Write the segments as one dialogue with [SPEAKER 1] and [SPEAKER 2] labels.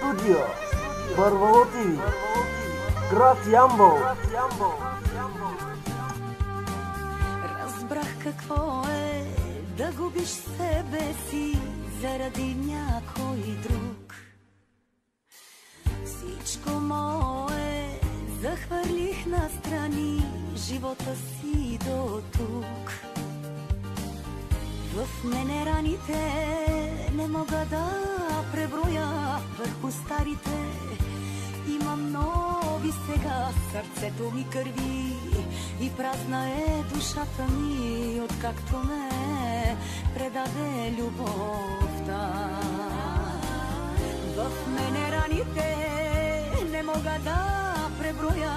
[SPEAKER 1] Студио Вървало ТВ Град Ямбол
[SPEAKER 2] Разбрах какво е да губиш себе си заради някой друг. Всичко мое захвърлих на страни, живота си до тук. В мене раните не мога да празна е душата ми, откакто ме предаде любовта. В мене раните не мога да преброя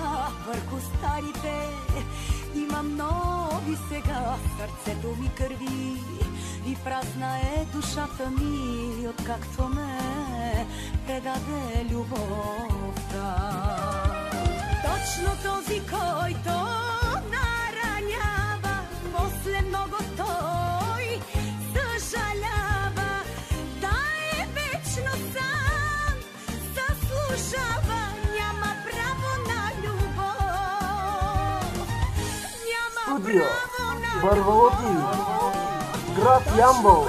[SPEAKER 2] върху старите. Имам нови сега, сърцето ми кърви и празна е душата ми, откакто ме предаде любовта. Точно този, който
[SPEAKER 1] Студио
[SPEAKER 2] право на
[SPEAKER 1] Вървало ТВ Град Ямбол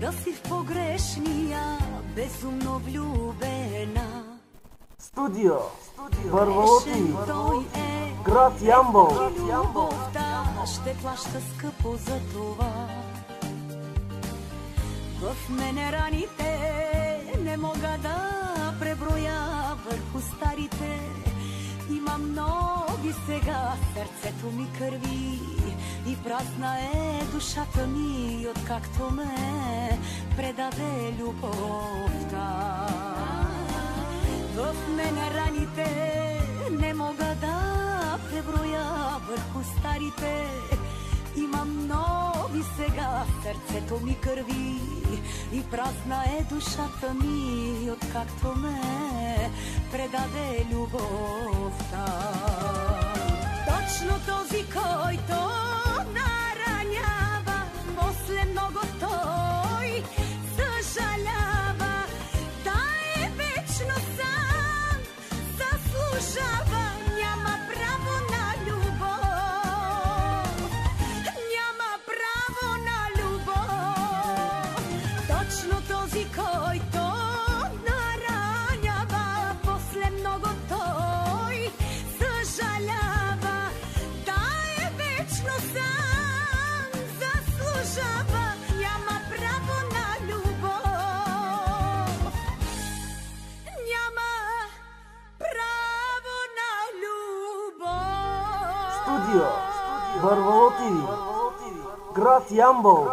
[SPEAKER 2] да си в погрешния, безумно влюбена.
[SPEAKER 1] Студио ТВ
[SPEAKER 2] той е,
[SPEAKER 1] Град Ямбол
[SPEAKER 2] любовта ще плаща скъпо за това. В мене раните не мога да преброя върху старите. Имам нови сега, сърцето ми кърви и празна е душата ми, откакто ме предаде любовта. В мене раните не мога да преброя върху старите. Имам нови сега, сърцето ми кърви и празна е душата ми, откакто ме предаде любовта. Точно този, който любов.
[SPEAKER 1] Студио Вървало ТВ Град Ямбол